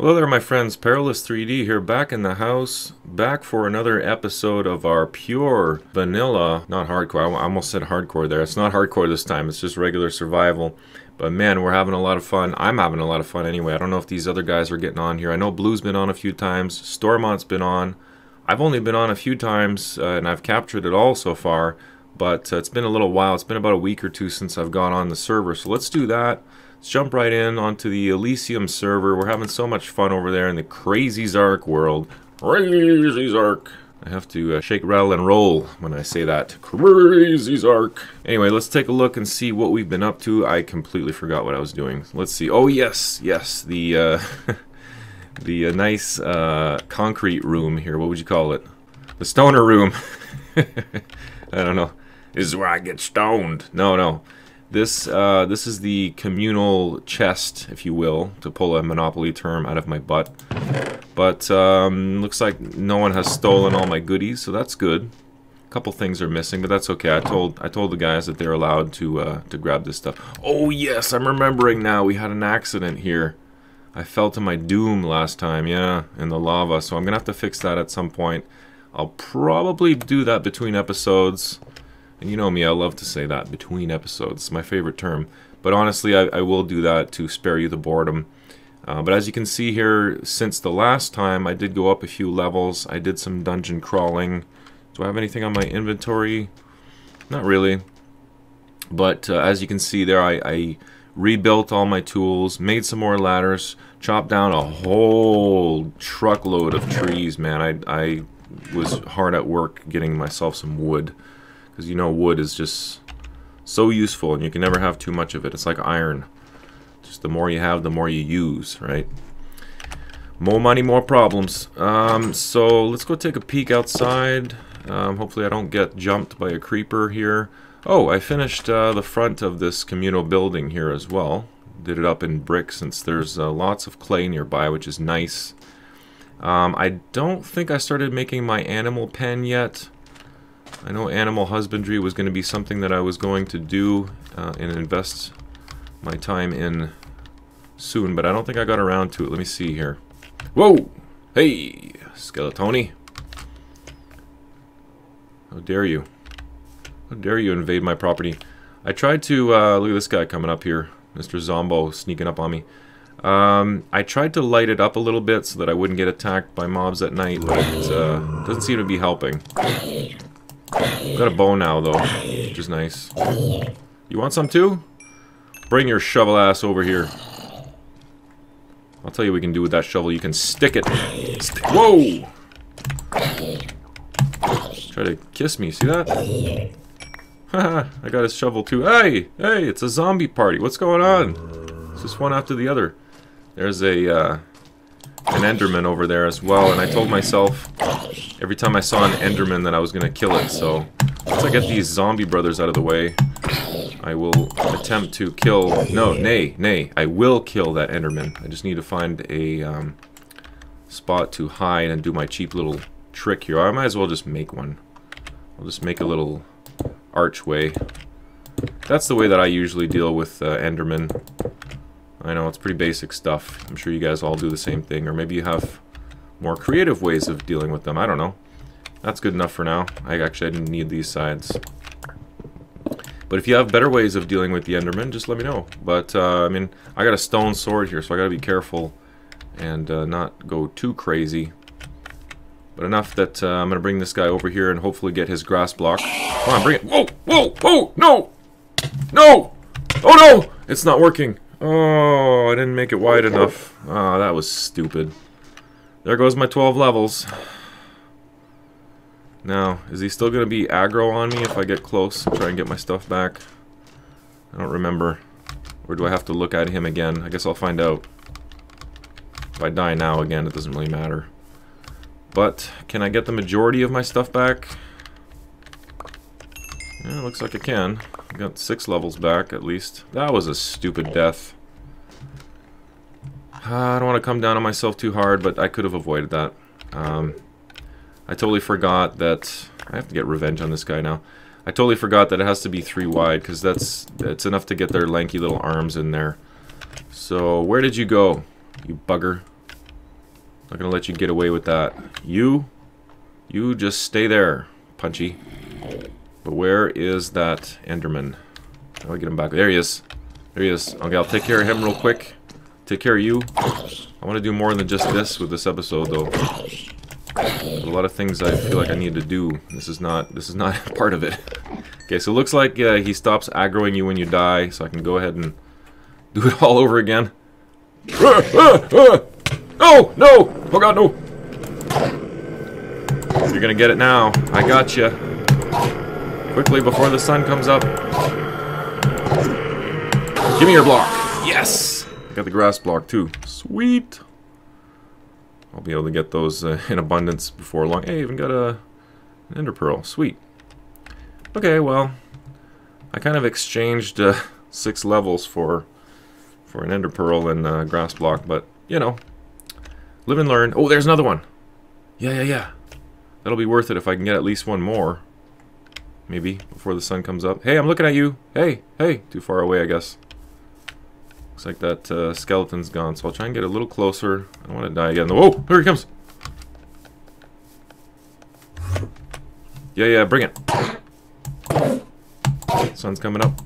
Hello there, my friends. Perilous3D here, back in the house, back for another episode of our pure vanilla, not hardcore. I almost said hardcore there. It's not hardcore this time. It's just regular survival. But man, we're having a lot of fun. I'm having a lot of fun anyway. I don't know if these other guys are getting on here. I know Blue's been on a few times. Stormont's been on. I've only been on a few times, uh, and I've captured it all so far. But uh, it's been a little while. It's been about a week or two since I've gone on the server. So let's do that. Let's jump right in onto the Elysium server. We're having so much fun over there in the crazYzarc world. crazYzarc. I have to uh, shake, rattle, and roll when I say that. crazYzarc. Anyway, let's take a look and see what we've been up to. I completely forgot what I was doing. Let's see. Oh, yes, yes. The, uh, the uh, nice uh, concrete room here. What would you call it? The stoner room. I don't know. This is where I get stoned. No, no. This uh, this is the communal chest, if you will, to pull a Monopoly term out of my butt. But um, looks like no one has stolen all my goodies, so that's good. A couple things are missing, but that's okay. I told I told the guys that they're allowed to uh, to grab this stuff. Oh yes, I'm remembering now. We had an accident here. I fell to my doom last time, yeah, in the lava. So I'm gonna have to fix that at some point. I'll probably do that between episodes. And you know me, I love to say that, between episodes. It's my favorite term. But honestly, I, I will do that to spare you the boredom. Uh, but as you can see here, since the last time, I did go up a few levels. I did some dungeon crawling. Do I have anything on my inventory? Not really. But uh, as you can see there, I, I rebuilt all my tools, made some more ladders, chopped down a whole truckload of trees, man. I, I was hard at work getting myself some wood because you know wood is just so useful and you can never have too much of it. It's like iron. Just the more you have, the more you use, right? More money, more problems. Um, so let's go take a peek outside. Um, hopefully I don't get jumped by a creeper here. Oh, I finished uh, the front of this communal building here as well. Did it up in brick since there's uh, lots of clay nearby, which is nice. Um, I don't think I started making my animal pen yet. I know animal husbandry was going to be something that I was going to do uh, and invest my time in soon, but I don't think I got around to it. Let me see here. Whoa! Hey, Skeletoni. How dare you? How dare you invade my property? I tried to, uh, look at this guy coming up here. Mr. Zombo sneaking up on me. Um, I tried to light it up a little bit so that I wouldn't get attacked by mobs at night, but it uh, doesn't seem to be helping. Got a bow now, though, which is nice. You want some, too? Bring your shovel ass over here. I'll tell you what we can do with that shovel. You can stick it. St Whoa! Try to kiss me. See that? Haha, I got his shovel, too. Hey! Hey, it's a zombie party. What's going on? It's just one after the other. There's a, uh, an Enderman over there as well, and I told myself every time I saw an Enderman that I was going to kill it, so once I get these zombie brothers out of the way, I will attempt to kill... No, nay, nay, I will kill that Enderman. I just need to find a um, spot to hide and do my cheap little trick here. I might as well just make one. I'll just make a little archway. That's the way that I usually deal with uh, Enderman. I know, it's pretty basic stuff. I'm sure you guys all do the same thing, or maybe you have more creative ways of dealing with them. I don't know. That's good enough for now. I actually didn't need these sides. But if you have better ways of dealing with the Enderman, just let me know. But, uh, I mean, I got a stone sword here, so I gotta be careful and uh, not go too crazy. But enough that uh, I'm gonna bring this guy over here and hopefully get his grass block. Come on, bring it. Whoa, whoa, whoa, no! No! Oh no! It's not working. Oh, I didn't make it wide enough. Oh, that was stupid. There goes my 12 levels. Now, is he still going to be aggro on me if I get close and try and get my stuff back? I don't remember. Or do I have to look at him again? I guess I'll find out. If I die now again, it doesn't really matter. But, can I get the majority of my stuff back? Yeah, looks like I can. Got six levels back, at least. That was a stupid death. Uh, I don't want to come down on myself too hard, but I could have avoided that. Um, I totally forgot that... I have to get revenge on this guy now. I totally forgot that it has to be three wide, because that's it's enough to get their lanky little arms in there. So, where did you go, you bugger? Not gonna let you get away with that. You, you just stay there, Punchy. But where is that Enderman? I get him back? There he is. There he is. Okay, I'll take care of him real quick. Take care of you. I want to do more than just this with this episode, though. There's a lot of things I feel like I need to do. This is not. This is not part of it. Okay, so it looks like uh, he stops aggroing you when you die, so I can go ahead and do it all over again. Ah. No! No! Oh god, no! You're gonna get it now. I got you. Quickly before the sun comes up. Give me your block. Yes! I got the grass block too. Sweet! I'll be able to get those uh, in abundance before long. Hey, even got a an ender pearl. Sweet. Okay, well, I kind of exchanged uh, six levels for for an ender pearl and uh, grass block, but you know, live and learn. Oh, there's another one. Yeah, yeah, yeah. That'll be worth it if I can get at least one more. Maybe before the sun comes up. Hey, I'm looking at you. Hey, hey. Too far away, I guess. Looks like that uh, skeleton's gone, so I'll try and get a little closer. I don't want to die again. Whoa, here he comes. Yeah, yeah, bring it. Sun's coming up.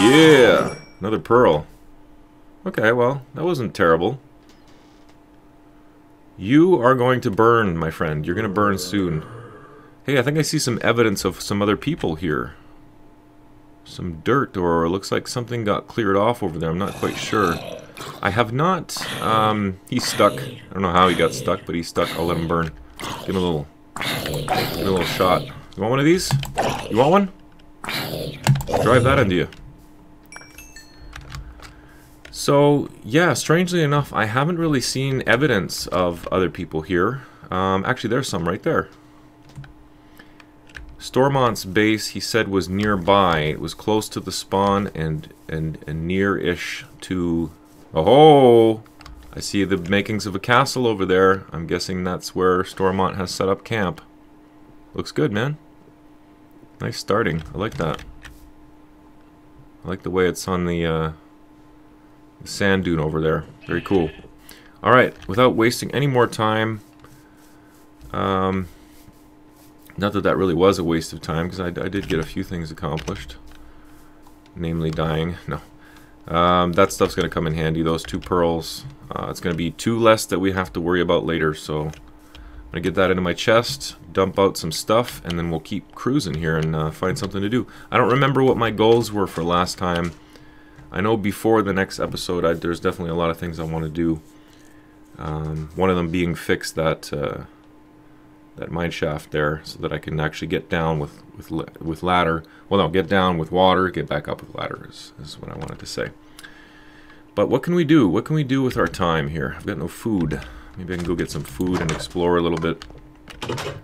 Yeah, another pearl. Okay, well, that wasn't terrible. You are going to burn, my friend. You're going to burn soon. Hey, I think I see some evidence of some other people here some dirt or it looks like something got cleared off over there. I'm not quite sure. I have not, um, he's stuck. I don't know how he got stuck, but he's stuck. I'll let him burn. Give him a little, give him a little shot. You want one of these? You want one? Drive that into you. So, yeah, strangely enough, I haven't really seen evidence of other people here. Um, actually, there's some right there. Stormont's base, he said, was nearby. It was close to the spawn and and, and near-ish to... Oh! I see the makings of a castle over there. I'm guessing that's where Stormont has set up camp. Looks good, man. Nice starting. I like that. I like the way it's on the, uh, sand dune over there. Very cool. Alright, without wasting any more time... Um, not that that really was a waste of time, because I, I, did get a few things accomplished. Namely dying. No. Um, that stuff's going to come in handy, those two pearls. Uh, it's going to be two less that we have to worry about later, so... I'm going to get that into my chest, dump out some stuff, and then we'll keep cruising here and uh, find something to do. I don't remember what my goals were for last time. I know before the next episode, I, there's definitely a lot of things I want to do. Um, one of them being fix that... Uh, that mine shaft there so that I can actually get down with with with ladder. Well, no, get down with water, get back up with ladder is, is what I wanted to say. But what can we do? What can we do with our time here? I've got no food. Maybe I can go get some food and explore a little bit.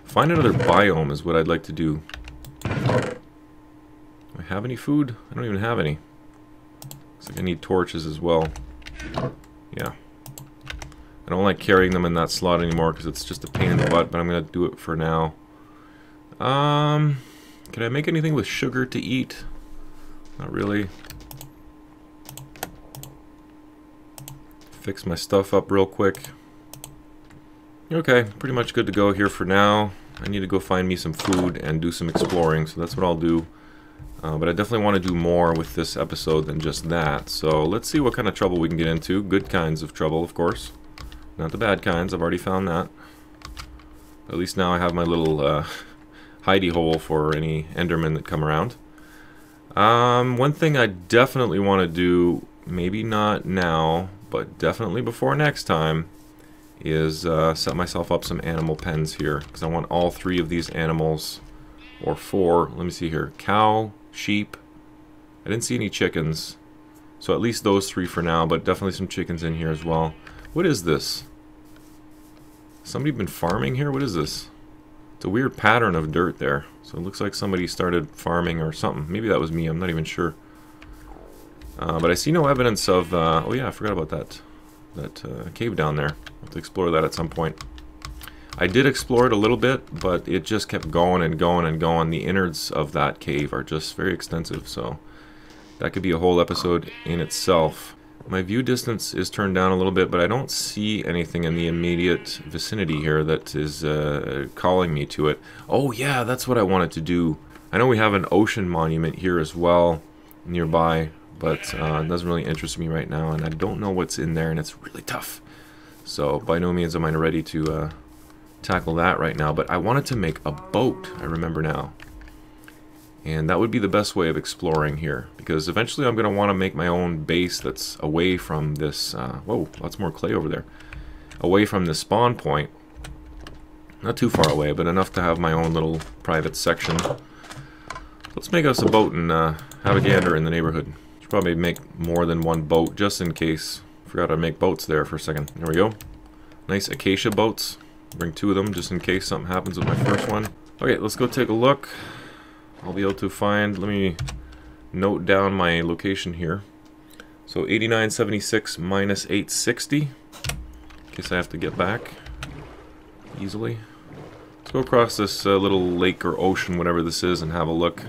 Find another biome is what I'd like to do. Do I have any food? I don't even have any. Looks like I need torches as well. Yeah. I don't like carrying them in that slot anymore because it's just a pain in the butt, but I'm going to do it for now. Um, can I make anything with sugar to eat? Not really. Fix my stuff up real quick. Okay, pretty much good to go here for now. I need to go find me some food and do some exploring, so that's what I'll do. Uh, but I definitely want to do more with this episode than just that. So let's see what kind of trouble we can get into. Good kinds of trouble, of course. Not the bad kinds, I've already found that. At least now I have my little uh, hidey hole for any Endermen that come around. Um, one thing I definitely want to do, maybe not now, but definitely before next time, is uh, set myself up some animal pens here. Because I want all three of these animals, or four, let me see here, cow, sheep, I didn't see any chickens, so at least those three for now, but definitely some chickens in here as well. What is this? Somebody been farming here? What is this? It's a weird pattern of dirt there. So it looks like somebody started farming or something. Maybe that was me. I'm not even sure. Uh, but I see no evidence of... Uh, oh yeah, I forgot about that. That uh, cave down there. I'll have to explore that at some point. I did explore it a little bit, but it just kept going and going and going. The innards of that cave are just very extensive, so that could be a whole episode in itself. My view distance is turned down a little bit, but I don't see anything in the immediate vicinity here that is uh, calling me to it. Oh yeah, that's what I wanted to do. I know we have an ocean monument here as well nearby, but uh, it doesn't really interest me right now, and I don't know what's in there, and it's really tough. So by no means am I ready to uh, tackle that right now, but I wanted to make a boat, I remember now. And that would be the best way of exploring here, because eventually I'm going to want to make my own base that's away from this, uh, whoa, lots more clay over there, away from the spawn point. Not too far away, but enough to have my own little private section. Let's make us a boat and uh, have a gander in the neighborhood. Should probably make more than one boat, just in case. Forgot to make boats there for a second. There we go. Nice acacia boats. Bring two of them, just in case something happens with my first one. Okay, let's go take a look. I'll be able to find, let me note down my location here. So 8976 minus 860, in case I have to get back easily. Let's go across this uh, little lake or ocean, whatever this is, and have a look.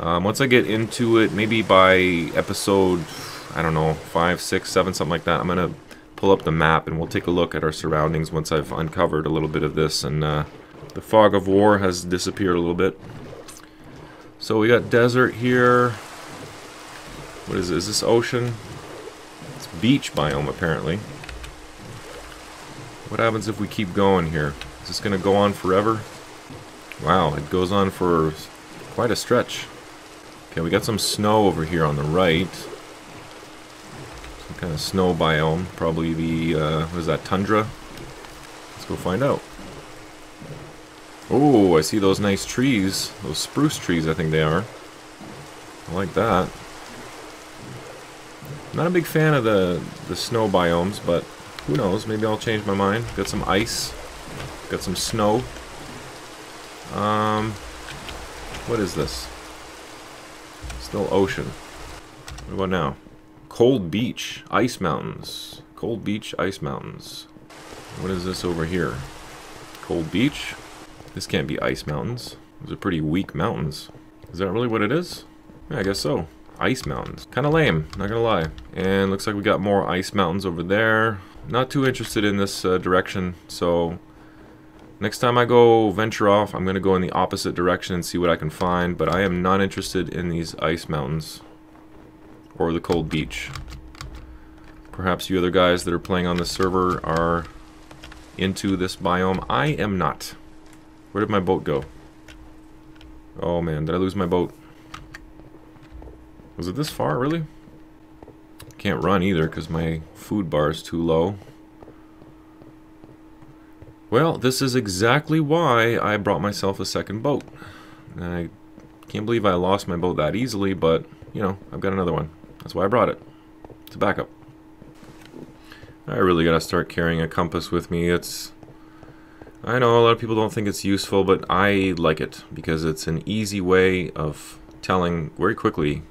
Um, once I get into it, maybe by episode, I don't know, 5, 6, 7, something like that, I'm going to pull up the map and we'll take a look at our surroundings once I've uncovered a little bit of this and uh, the fog of war has disappeared a little bit. So we got desert here. What is this? Is this ocean? It's beach biome apparently. What happens if we keep going here? Is this going to go on forever? Wow, it goes on for quite a stretch. Okay, we got some snow over here on the right. Kind of snow biome. Probably the, uh, what is that, tundra? Let's go find out. Oh, I see those nice trees. Those spruce trees, I think they are. I like that. Not a big fan of the, the snow biomes, but who knows, maybe I'll change my mind. Got some ice. Got some snow. Um, what is this? Still ocean. What about now? Cold Beach, Ice Mountains. Cold Beach, Ice Mountains. What is this over here? Cold Beach? This can't be ice mountains. Those are pretty weak mountains. Is that really what it is? Yeah, I guess so. Ice mountains. Kind of lame, not gonna lie. And looks like we got more ice mountains over there. Not too interested in this uh, direction, so next time I go venture off, I'm gonna go in the opposite direction and see what I can find, but I am not interested in these ice mountains or the cold beach. Perhaps you other guys that are playing on the server are into this biome. I am not. Where did my boat go? Oh man, did I lose my boat? Was it this far, really? Can't run either because my food bar is too low. Well, this is exactly why I brought myself a second boat. I can't believe I lost my boat that easily, but, you know, I've got another one. That's why I brought it. It's a backup. I really gotta start carrying a compass with me. It's I know a lot of people don't think it's useful, but I like it because it's an easy way of telling very quickly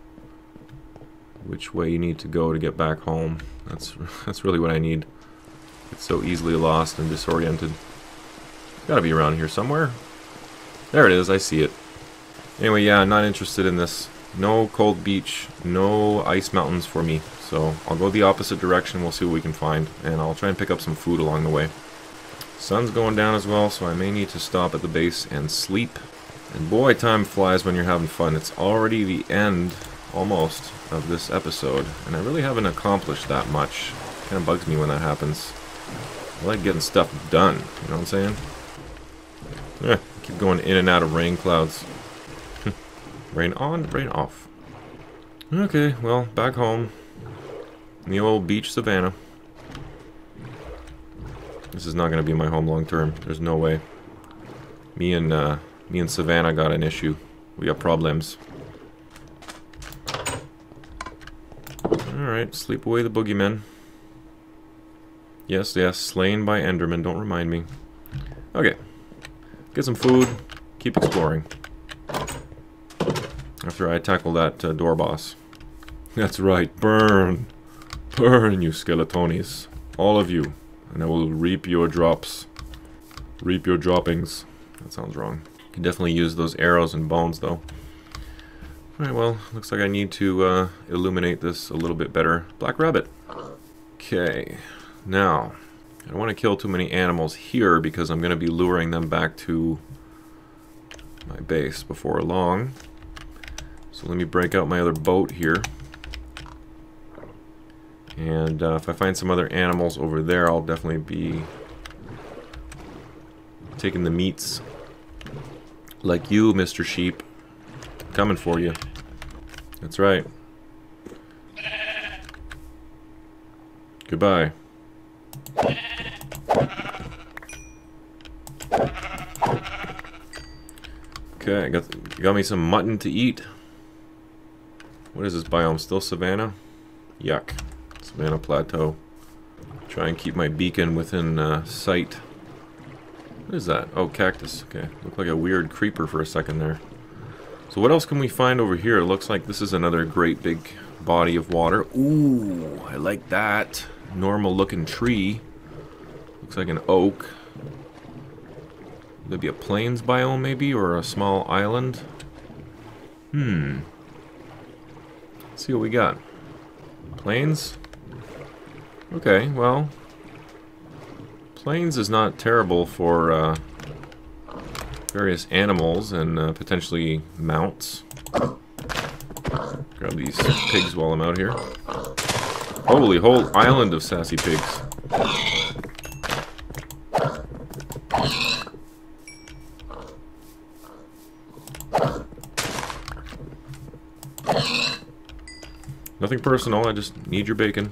which way you need to go to get back home. That's that's really what I need. It's so easily lost and disoriented. It's gotta be around here somewhere. There it is, I see it. Anyway, yeah, I'm not interested in this. No cold beach, no ice mountains for me. So I'll go the opposite direction, we'll see what we can find, and I'll try and pick up some food along the way. Sun's going down as well, so I may need to stop at the base and sleep. And boy, time flies when you're having fun. It's already the end, almost, of this episode, and I really haven't accomplished that much. Kind of bugs me when that happens. I like getting stuff done, you know what I'm saying? Yeah, keep going in and out of rain clouds. Rain on, rain off. Okay, well, back home. In the old beach savannah. This is not going to be my home long term. There's no way. Me and uh, me and Savannah got an issue. We got problems. Alright, sleep away the boogeymen. Yes, yes, slain by Enderman, don't remind me. Okay. Get some food, keep exploring. After I tackle that uh, door boss. That's right, burn! Burn, you skeletonis. All of you and I will reap your drops. Reap your droppings. That sounds wrong. You can definitely use those arrows and bones, though. Alright, well, looks like I need to uh, illuminate this a little bit better. Black rabbit. Okay, now, I don't want to kill too many animals here because I'm going to be luring them back to my base before long. So let me break out my other boat here. And uh, if I find some other animals over there, I'll definitely be taking the meats. Like you, Mr. Sheep. Coming for you. That's right. Goodbye. Okay, I got got me some mutton to eat. What is this biome? Still savanna? Yuck. Savanna Plateau. Try and keep my beacon within uh, sight. What is that? Oh, cactus. Okay. Looked like a weird creeper for a second there. So what else can we find over here? It looks like this is another great big body of water. Ooh, I like that. Normal looking tree. Looks like an oak. Maybe a plains biome maybe, or a small island. Hmm. Let's see what we got. Plains? Okay, well... Plains is not terrible for uh, various animals and uh, potentially mounts. Grab these pigs while I'm out here. Holy, whole island of sassy pigs. Nothing personal, I just need your bacon.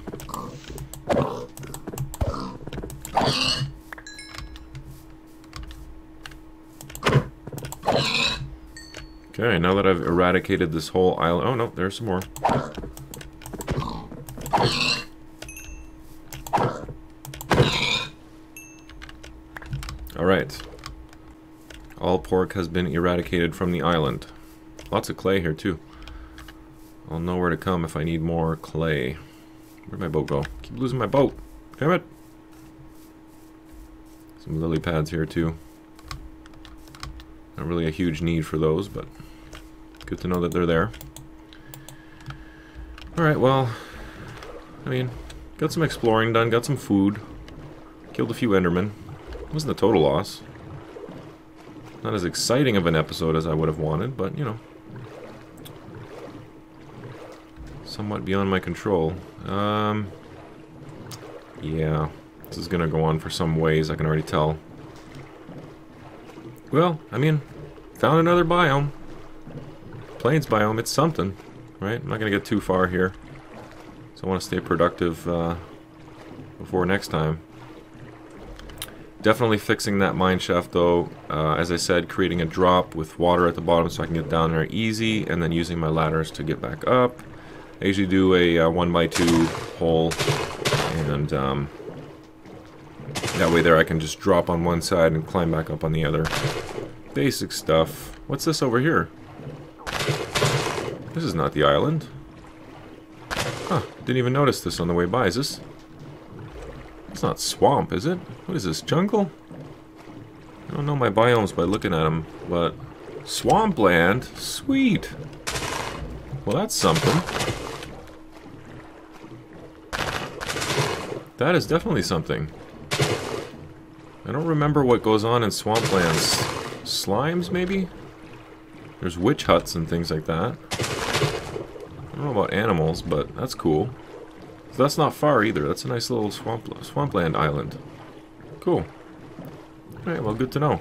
Okay, now that I've eradicated this whole island... Oh, no, there's some more. Alright. All pork has been eradicated from the island. Lots of clay here, too. I'll know where to come if I need more clay. Where'd my boat go? Keep losing my boat. Damn it! Some lily pads here, too. Not really a huge need for those, but good to know that they're there. Alright, well, I mean, got some exploring done, got some food, killed a few Endermen. Wasn't a total loss. Not as exciting of an episode as I would have wanted, but, you know. Somewhat beyond my control. Um, yeah, this is going to go on for some ways, I can already tell. Well, I mean, found another biome. Plains biome, it's something, right? I'm not going to get too far here. So I want to stay productive uh, before next time. Definitely fixing that mine shaft though. Uh, as I said, creating a drop with water at the bottom so I can get down there easy, and then using my ladders to get back up. I usually do a uh, one by two hole, and um, that way there I can just drop on one side and climb back up on the other. Basic stuff. What's this over here? This is not the island. Huh, didn't even notice this on the way by. Is this... It's not swamp, is it? What is this, jungle? I don't know my biomes by looking at them, but... Swampland? Sweet! Well, that's something. That is definitely something. I don't remember what goes on in swamplands. Slimes, maybe? There's witch huts and things like that. I don't know about animals, but that's cool. So that's not far either. That's a nice little swamp swampland island. Cool. Alright, well, good to know.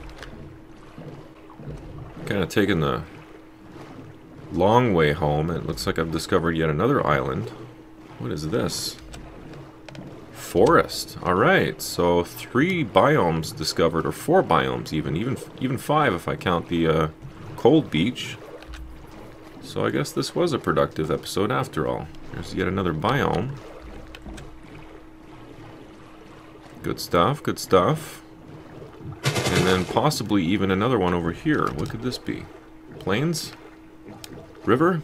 Kind of taking the long way home. It looks like I've discovered yet another island. What is this? Forest. Alright, so three biomes discovered, or four biomes even. Even even five if I count the uh, cold beach. So I guess this was a productive episode after all. There's yet another biome. Good stuff, good stuff. And then possibly even another one over here. What could this be? Plains? River?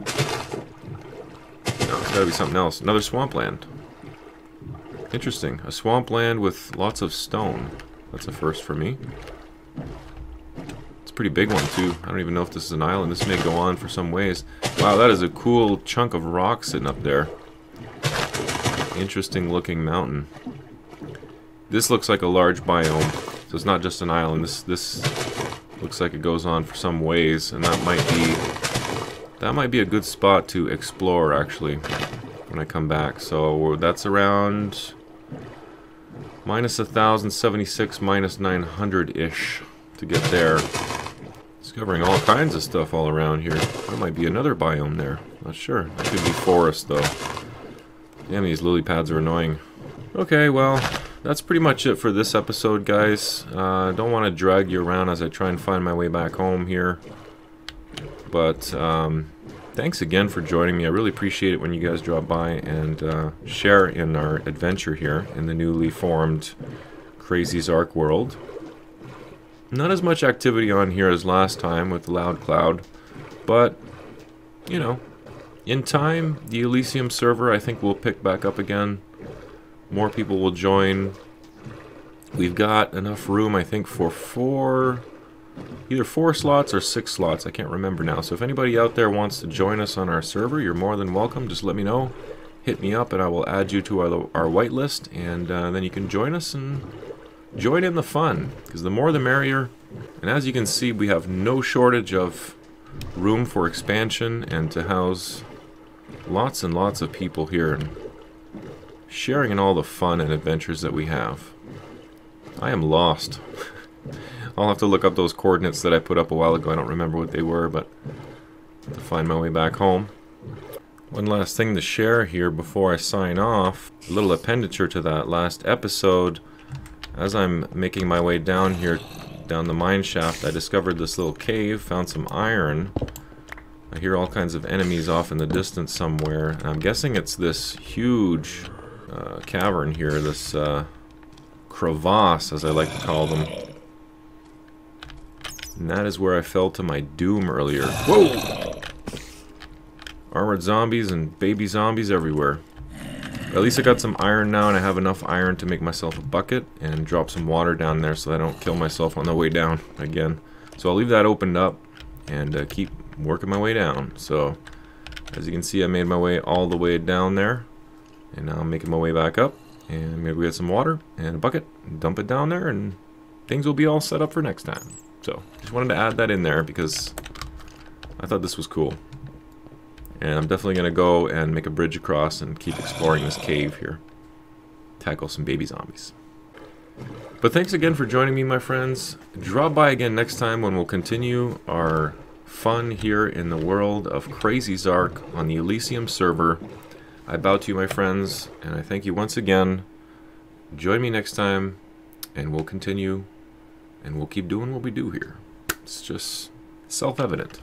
No, it's gotta be something else. Another swampland. Interesting. A swampland with lots of stone. That's a first for me. It's a pretty big one too. I don't even know if this is an island. This may go on for some ways. Wow, that is a cool chunk of rock sitting up there. Interesting looking mountain. This looks like a large biome, so it's not just an island. This this looks like it goes on for some ways, and that might be that might be a good spot to explore actually when I come back. So that's around minus 1076 minus 900 ish to get there. Discovering all kinds of stuff all around here. There might be another biome there. Not sure. That could be forest though. Damn, these lily pads are annoying. Okay, well, that's pretty much it for this episode, guys. Uh, don't want to drag you around as I try and find my way back home here. But, um, thanks again for joining me. I really appreciate it when you guys drop by and uh, share in our adventure here in the newly formed crazYzarc world. Not as much activity on here as last time with Loud Cloud, but, you know, in time, the Elysium server I think will pick back up again. More people will join. We've got enough room, I think, for four, either four slots or six slots. I can't remember now. So if anybody out there wants to join us on our server, you're more than welcome. Just let me know. Hit me up and I will add you to our, our whitelist. And uh, then you can join us and join in the fun. Because the more the merrier. And as you can see, we have no shortage of room for expansion and to house lots and lots of people here and sharing in all the fun and adventures that we have. I am lost. I'll have to look up those coordinates that I put up a while ago. I don't remember what they were, but to find my way back home. One last thing to share here before I sign off. A little appenditure to that last episode. As I'm making my way down here, down the mine shaft, I discovered this little cave, found some iron, I hear all kinds of enemies off in the distance somewhere. And I'm guessing it's this huge uh, cavern here, this uh, crevasse, as I like to call them. And that is where I fell to my doom earlier. Whoa! Armored zombies and baby zombies everywhere. At least I got some iron now, and I have enough iron to make myself a bucket and drop some water down there so I don't kill myself on the way down again. So I'll leave that opened up and uh, keep working my way down. So, as you can see, I made my way all the way down there. And now I'm making my way back up. And maybe we get some water and a bucket, and dump it down there, and things will be all set up for next time. So, just wanted to add that in there because I thought this was cool. And I'm definitely going to go and make a bridge across and keep exploring this cave here. Tackle some baby zombies. But thanks again for joining me, my friends. Drop by again next time when we'll continue our fun here in the world of crazYzarc on the Elysium server. I bow to you, my friends, and I thank you once again. Join me next time, and we'll continue, and we'll keep doing what we do here. It's just self-evident.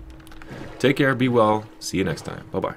Take care, be well, see you next time. Bye-bye.